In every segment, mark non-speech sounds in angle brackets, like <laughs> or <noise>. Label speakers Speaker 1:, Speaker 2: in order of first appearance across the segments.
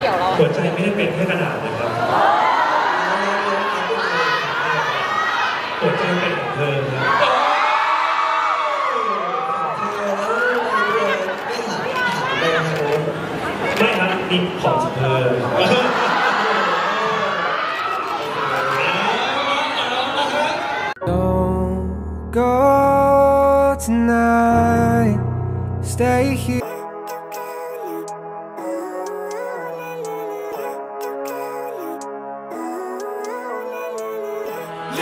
Speaker 1: เกี่ยวเรา
Speaker 2: หัวใจไม่ได้เป็นแค่กระดาษนะครับหัวใจเป็นของเธอครับไม่ครับนี่ของเธอ
Speaker 3: Don't go tonight. Stay here.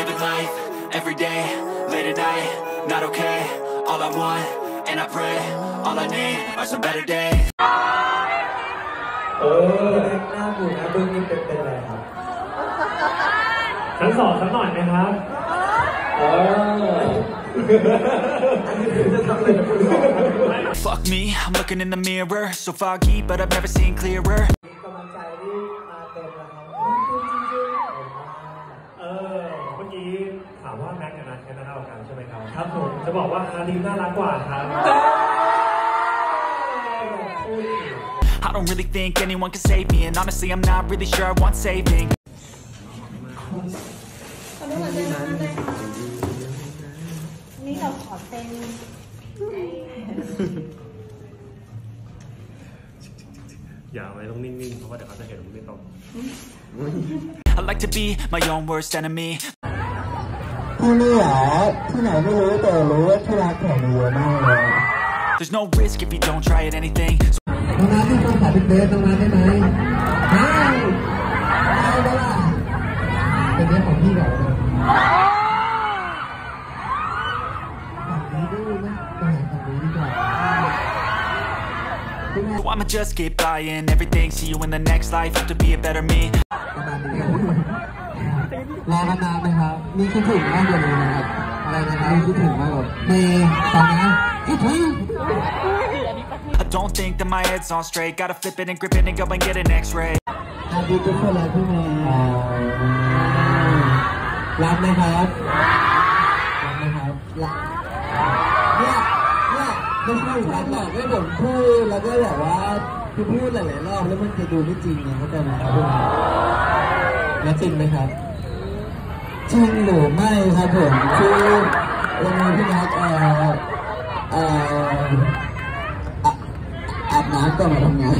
Speaker 4: Living life every day, late at night, not okay. All I want, and I pray, all I need are some better days. <laughs>
Speaker 2: เออ
Speaker 5: หน้าบูดนะบึ้งนี่เป็นเป็นอะไรครับ
Speaker 2: ทั้งสองสักหน่อยไหมครับ
Speaker 5: เออ<laughs> อันนี้คือจะทำอะไรกับคุณสองครับ
Speaker 4: Fuck me, I'm looking in the mirror, so foggy, but I've never seen clearer. า
Speaker 5: รั
Speaker 2: กกันใช่ไหมครับ ครับผมจะบอกว่าฮาริมน่ารักกว่าครับ
Speaker 4: I don't really think anyone can save me, and honestly, I'm not really sure I want saving.
Speaker 1: นี่เราขอเต้น
Speaker 2: อย่าไว้ต้องนิ่งๆ เพราะว่าเดี๋ยวเขาจะเห็นว่าไม่ตรง
Speaker 4: I like to be my own worst enemy.
Speaker 5: ที่นี่เหรอที่ไหนไม่รู้แต่รู้ว่าที่รักแถวนี้เยอะมากเลย
Speaker 4: There's no risk if you don't try at anything.
Speaker 5: น้องนัทที่คนขายเป็นเบสน้องนัทได้ไหมได้ได้ได้ล่ะเป็นเรื่องของพี่เหรอฝั่งนี้ด้วยนะไปหาฝั่งนี้ดีกว่า
Speaker 4: So I'ma just keep buying everything. See you in the next life. Have to be a better me.
Speaker 5: ประมาณนี้รอกันนานไหมครับ มีคิดถึงมากกว่านี้นะครับ อะไรนะครับ มีคิดถึงมากกว่ามีตอนนี้คิดถึง
Speaker 4: I don't think that my head's on straight. Gotta flip it and grip it and go and get an X-ray.
Speaker 5: อายุเป็นคนละพี่เมย์รับไหมครับรับไหมครับรับเนี่ยเนี่ยไม่ใช่รับหรอกไม่ผมพูดแล้วก็แบบว่าคือพูดหลายๆรอบแล้วมันจะดูไม่จริงไงเข้าใจไหมครับพี่เมย์แล้วจริงไหมครับ จริงหรือไม่ครับผมคือวันนี้พี่นัทเอ่อเอ่ออ่ะอาบน้ำก่อนมาทำงาน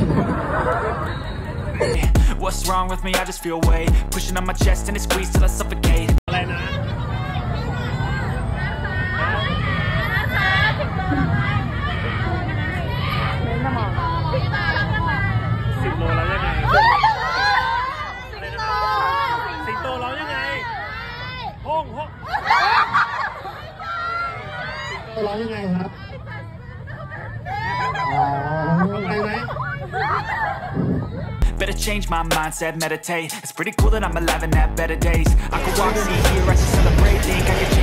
Speaker 4: What's wrong with me? I just feel weight pushing on my chest and it squeezes till I suffocate.
Speaker 2: ห้องห้อง
Speaker 5: ร้องยังไงครับ อ๋อ
Speaker 2: ไปไหม
Speaker 4: Better change my mindset, meditate. It's pretty cool that I'm alive and have better days. I could walk, see, hear, I should celebrate. Think I could change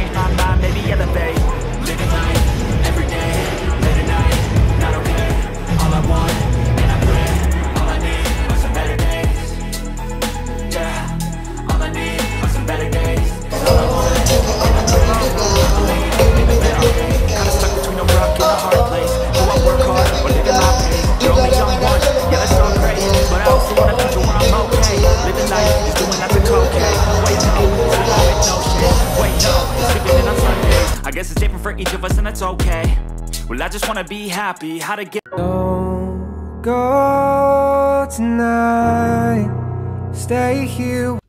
Speaker 4: I guess it's different for each of us, and that's okay. Well, I just wanna be happy. How to get
Speaker 3: Don't go tonight. Stay here